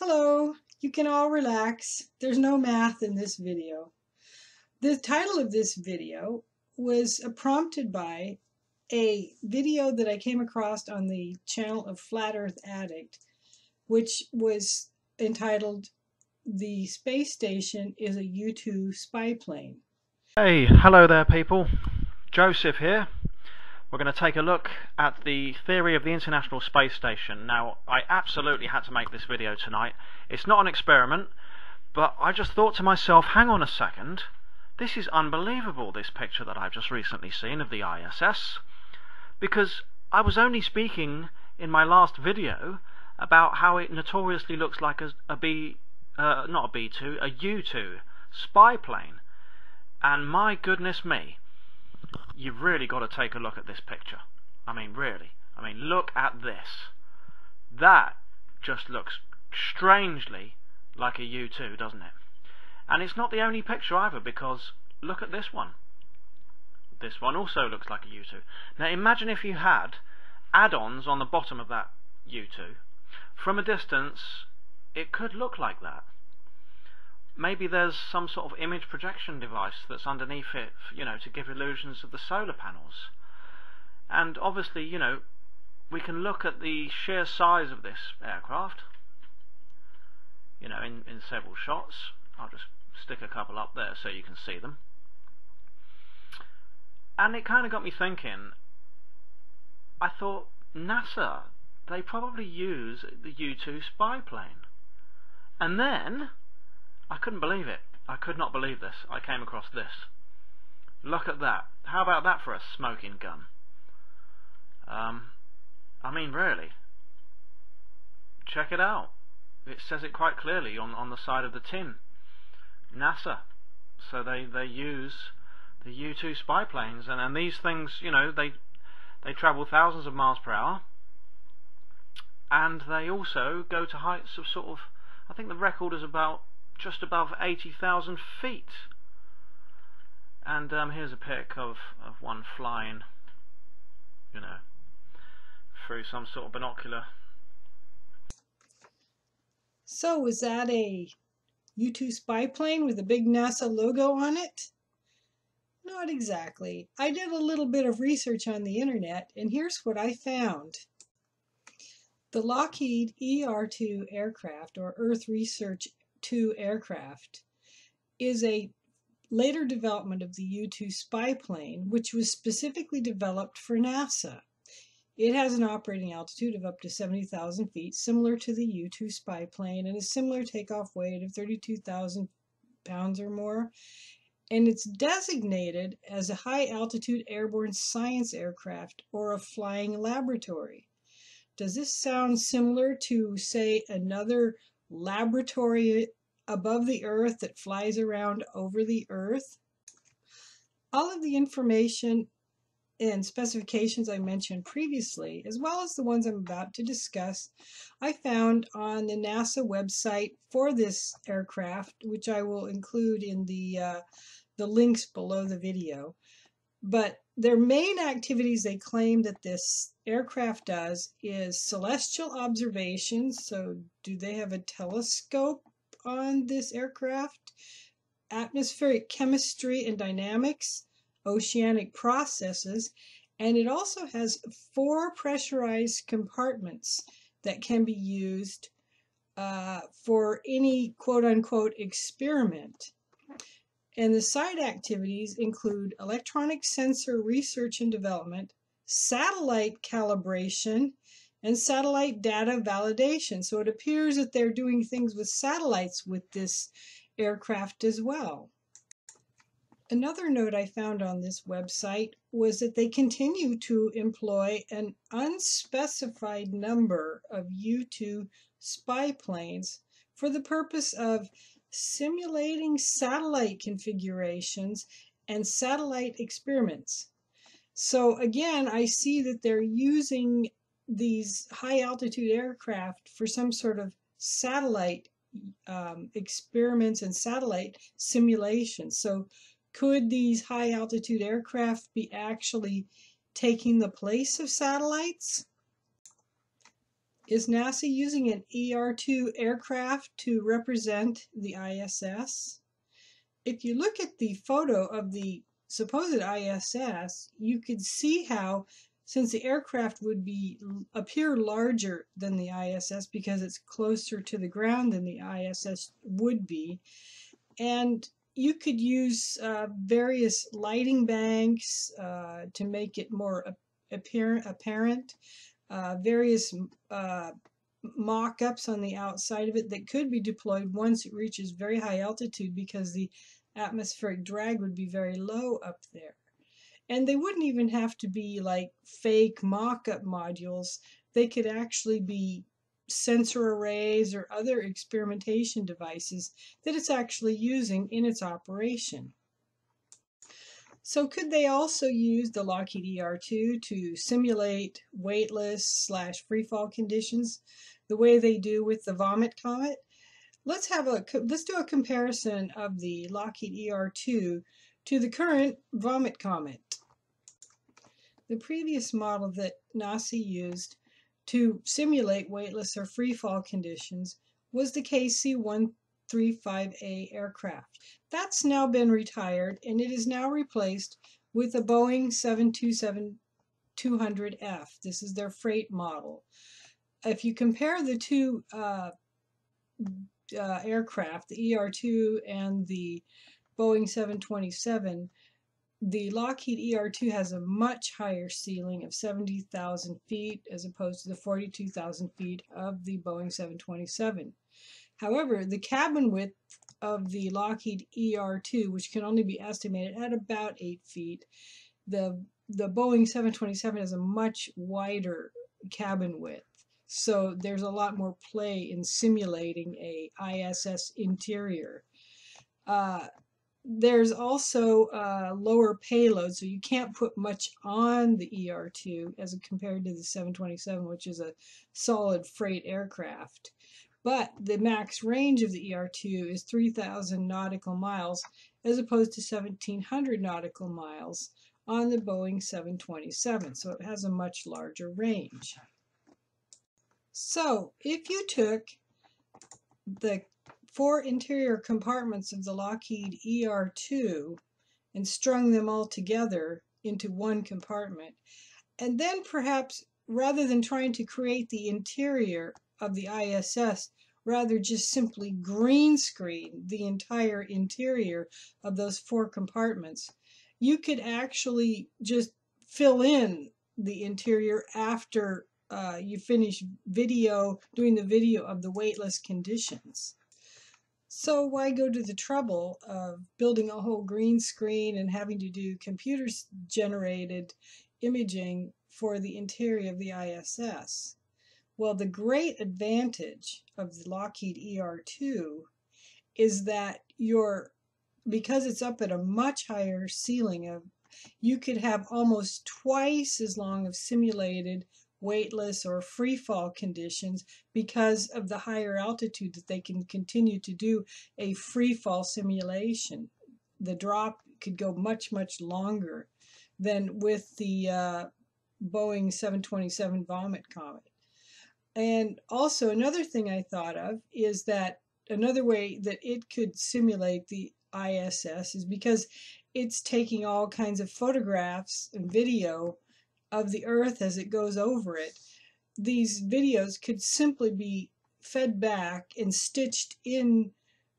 Hello, you can all relax. There's no math in this video. The title of this video was uh, prompted by a video that I came across on the channel of Flat Earth Addict, which was entitled The Space Station is a U-2 Spy Plane. Hey, hello there people. Joseph here. We're going to take a look at the theory of the International Space Station. Now, I absolutely had to make this video tonight. It's not an experiment, but I just thought to myself, hang on a second, this is unbelievable, this picture that I've just recently seen of the ISS, because I was only speaking in my last video about how it notoriously looks like a, a B, uh, not a B2, a U2 spy plane. And my goodness me, you've really got to take a look at this picture. I mean, really. I mean, look at this. That just looks strangely like a U2, doesn't it? And it's not the only picture either, because look at this one. This one also looks like a U2. Now imagine if you had add-ons on the bottom of that U2. From a distance, it could look like that maybe there's some sort of image projection device that's underneath it, you know, to give illusions of the solar panels. And obviously, you know, we can look at the sheer size of this aircraft, you know, in, in several shots. I'll just stick a couple up there so you can see them. And it kind of got me thinking, I thought, NASA, they probably use the U-2 spy plane. And then, I couldn't believe it. I could not believe this. I came across this. Look at that. How about that for a smoking gun? Um, I mean, really. Check it out. It says it quite clearly on, on the side of the tin. NASA. So they, they use the U-2 spy planes, and, and these things, you know, they they travel thousands of miles per hour, and they also go to heights of sort of, I think the record is about just above 80,000 feet. And um, here's a pic of, of one flying, you know, through some sort of binocular. So was that a U-2 spy plane with a big NASA logo on it? Not exactly. I did a little bit of research on the internet and here's what I found. The Lockheed ER-2 aircraft or Earth Research 2 aircraft is a later development of the U-2 spy plane, which was specifically developed for NASA. It has an operating altitude of up to 70,000 feet, similar to the U-2 spy plane, and a similar takeoff weight of 32,000 pounds or more. And it's designated as a high altitude airborne science aircraft or a flying laboratory. Does this sound similar to, say, another laboratory above the earth that flies around over the earth. All of the information and specifications I mentioned previously, as well as the ones I'm about to discuss, I found on the NASA website for this aircraft, which I will include in the, uh, the links below the video. But their main activities they claim that this aircraft does is celestial observations. So do they have a telescope on this aircraft? Atmospheric chemistry and dynamics, oceanic processes, and it also has four pressurized compartments that can be used uh, for any quote-unquote experiment. And the side activities include electronic sensor research and development, satellite calibration, and satellite data validation. So it appears that they're doing things with satellites with this aircraft as well. Another note I found on this website was that they continue to employ an unspecified number of U-2 spy planes for the purpose of simulating satellite configurations and satellite experiments. So again, I see that they're using these high altitude aircraft for some sort of satellite um, experiments and satellite simulations. So could these high altitude aircraft be actually taking the place of satellites? Is NASA using an ER-2 aircraft to represent the ISS? If you look at the photo of the supposed ISS, you could see how since the aircraft would be appear larger than the ISS because it's closer to the ground than the ISS would be and you could use uh, various lighting banks uh, to make it more apparent, apparent uh, various uh, mock-ups on the outside of it that could be deployed once it reaches very high altitude because the atmospheric drag would be very low up there. And they wouldn't even have to be like fake mock-up modules. They could actually be sensor arrays or other experimentation devices that it's actually using in its operation. So could they also use the Lockheed ER2 to simulate weightless slash freefall conditions the way they do with the Vomit Comet? Let's have a let's do a comparison of the Lockheed ER2 to the current Vomit Comet. The previous model that NASA used to simulate weightless or free fall conditions was the KC-135A aircraft. That's now been retired and it is now replaced with a Boeing 727-200F. This is their freight model. If you compare the two uh, uh, aircraft, the ER-2 and the Boeing 727, the Lockheed ER2 has a much higher ceiling of 70,000 feet as opposed to the 42,000 feet of the Boeing 727. However, the cabin width of the Lockheed ER2, which can only be estimated at about 8 feet, the, the Boeing 727 has a much wider cabin width. So there's a lot more play in simulating a ISS interior. Uh, there's also a lower payload, so you can't put much on the ER2 as compared to the 727, which is a solid freight aircraft. But the max range of the ER2 is 3,000 nautical miles as opposed to 1,700 nautical miles on the Boeing 727, so it has a much larger range. So if you took the four interior compartments of the Lockheed ER2 and strung them all together into one compartment. And then perhaps rather than trying to create the interior of the ISS, rather just simply green screen the entire interior of those four compartments, you could actually just fill in the interior after uh, you finish video, doing the video of the weightless conditions. So why go to the trouble of building a whole green screen and having to do computer generated imaging for the interior of the ISS? Well, the great advantage of the Lockheed ER2 is that your because it's up at a much higher ceiling of you could have almost twice as long of simulated weightless or free fall conditions because of the higher altitude that they can continue to do a free fall simulation. The drop could go much, much longer than with the uh, Boeing 727 Vomit Comet. And also another thing I thought of is that another way that it could simulate the ISS is because it's taking all kinds of photographs and video of the earth as it goes over it, these videos could simply be fed back and stitched in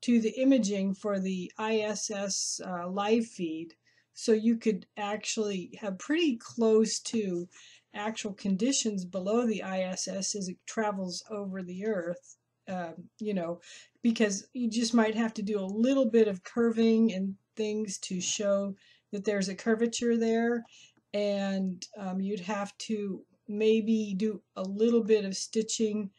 to the imaging for the ISS uh, live feed. So you could actually have pretty close to actual conditions below the ISS as it travels over the earth um, you know because you just might have to do a little bit of curving and things to show that there's a curvature there. And um, you'd have to maybe do a little bit of stitching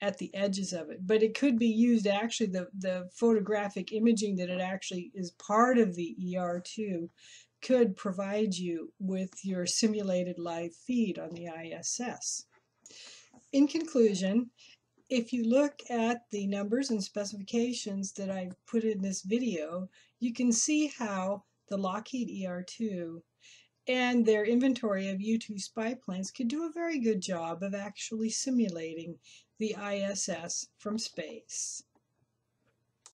at the edges of it. But it could be used actually the the photographic imaging that it actually is part of the ER2 could provide you with your simulated live feed on the ISS. In conclusion, if you look at the numbers and specifications that I've put in this video, you can see how the Lockheed ER2 and their inventory of U-2 spy planes could do a very good job of actually simulating the ISS from space.